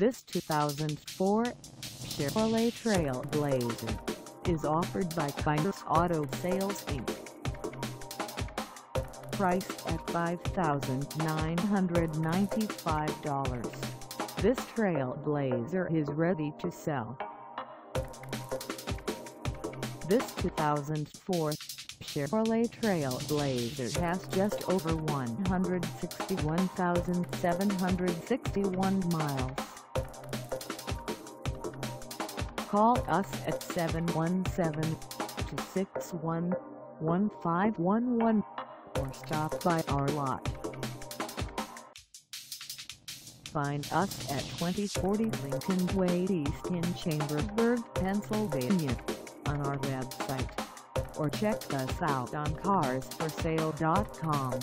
This 2004 Chevrolet Trailblazer is offered by Kyner's Auto Sales Inc. Priced at $5,995, this Trailblazer is ready to sell. This 2004 Chevrolet Trailblazer has just over 161,761 miles. Call us at 717-261-1511 or stop by our lot. Find us at 2040 Lincoln Way East in Chambersburg, Pennsylvania on our website or check us out on carsforsale.com.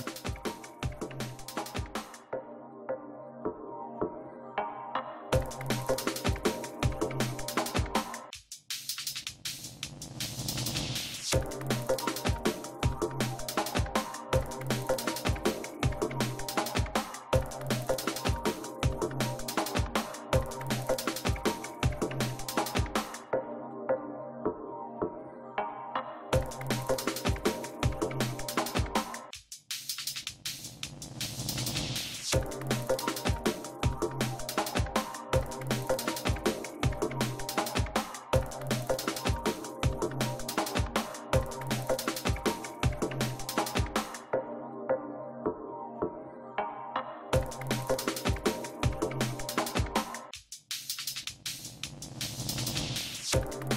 Thank